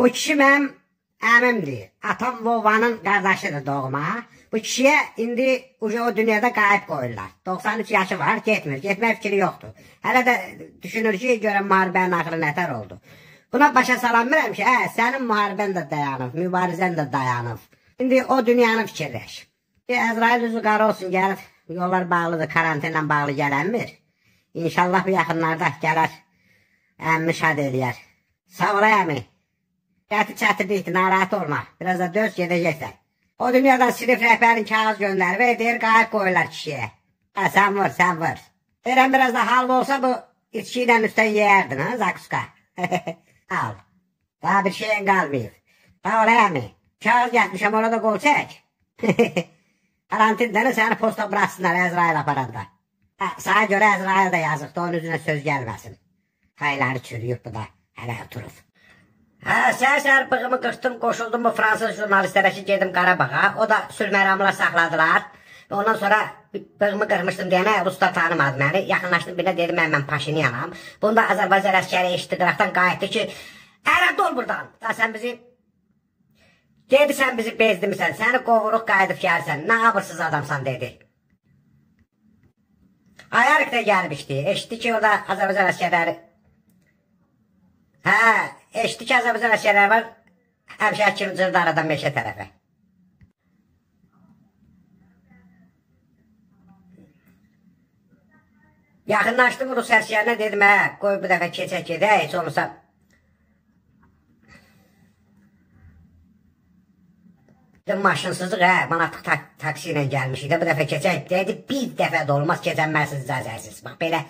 Bu kişi mənim əmimdir. Atam Vovanın qardaşıdır doğma. Bu kişiyə indi o dünyada qayıb qoyurlar. 93 yaşı var, getmir. Getmək fikri yoxdur. Hələ də düşünür ki, görən müharibənin axırı nətər oldu. Buna başa salamıram ki, hə, sənin müharibən də dayanıb, mübarizən də dayanıb. İndi o dünyanı fikirləş. Əzrail üzü qara olsun, gəlib yollar bağlıdır, karantinlə bağlı gələnmir. İnşallah bu yaxınlarda gələr, əmmi şad eləyər. Sağ ol əmi. Hayatı çatırdı işte narahat olma. Biraz da döz gideceksen. O dünyadan sınıf rehberin kağıt gönder ve der gayet koyular kişiye. Ha sen vur sen vur. Eren biraz da hallı olsa bu içkiyle üstten yerdin ha Zakuska. Al. Daha bir şeyin kalmayıp. Ha oraya mı? Kağıt yatmışım orada gol çek. Karantindanı seni posta bıraksınlar Ezrail aparanda. Ha, sana göre Ezrail de yazıktı onun üzerine söz gelmesin. Haylar çürüyüp bu da. Helal turuf. Hə, səhər səhər bığımı qırxdım, qoşuldum bu fransız jurnalistlərə ki, gedim Qarabağa. O da sülməramla saxladılar. Ondan sonra bığımı qırmışdım deyənə Ruslar tanımadı məni. Yaxınlaşdım birə dedim mən, mən Paşinyanam. Bunda Azərbaycan əskəri eşitdi qıraqdan qayıtdı ki, ərəb ol burdan. Da sən bizi Dedi sən bizi bezdimisən, səni qovuruq qayıdıb gəlsən, nə abırsız adamsan dedi. Ayarik də gəlmişdi, eşitdi ki, orada Azərbaycan əskərləri... Hə, eşitdi ki, Azərbaycan əskərləri var, həmşə kimi cırdı aradan meşə tərəfə. Yaxınlaşdım Rus əskərinə dedim, hə, qoy bu dəfə keçək gedək, heç olmasa Maşınsızlıq, hə, manatlıq tak taksi ilə gəlmişik də, bu dəfə keçək. Dedi, bir dəfə də olmaz keçənməzsiniz icazəsiz. Bax, belə